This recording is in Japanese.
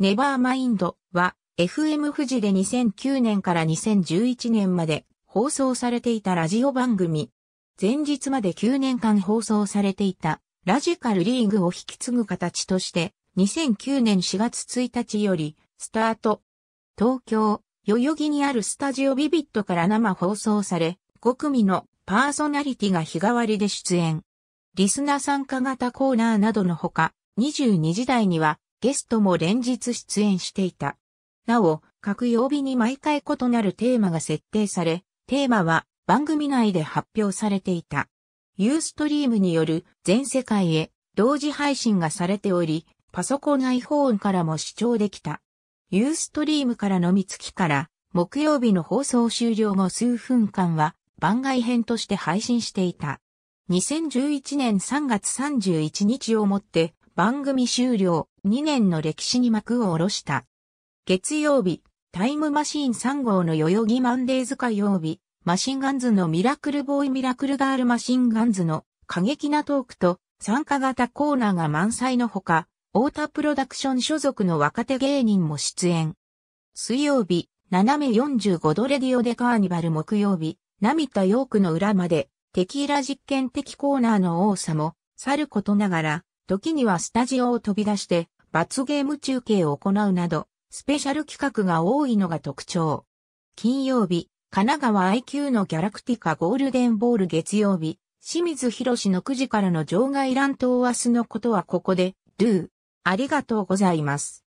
ネバーマインドは FM 富士で2009年から2011年まで放送されていたラジオ番組。前日まで9年間放送されていたラジカルリーグを引き継ぐ形として2009年4月1日よりスタート。東京、代々木にあるスタジオビビットから生放送され、5組のパーソナリティが日替わりで出演。リスナー参加型コーナーなどのほか、22時台にはゲストも連日出演していた。なお、各曜日に毎回異なるテーマが設定され、テーマは番組内で発表されていた。ユーストリームによる全世界へ同時配信がされており、パソコン iPhone からも視聴できた。ユーストリームからのみつきから、木曜日の放送終了後数分間は番外編として配信していた。2011年3月31日をもって番組終了2年の歴史に幕を下ろした。月曜日、タイムマシーン3号の代々木マンデーズ火曜日、マシンガンズのミラクルボーイミラクルガールマシンガンズの過激なトークと参加型コーナーが満載のほか、太田プロダクション所属の若手芸人も出演。水曜日、斜め45度レディオでカーニバル木曜日、涙ヨークの裏まで、テキーラ実験的コーナーの多さも、さることながら、時にはスタジオを飛び出して罰ゲーム中継を行うなど、スペシャル企画が多いのが特徴。金曜日、神奈川 IQ のギャラクティカゴールデンボール月曜日、清水博士の9時からの場外乱闘明日のことはここで、ドゥ。ありがとうございます。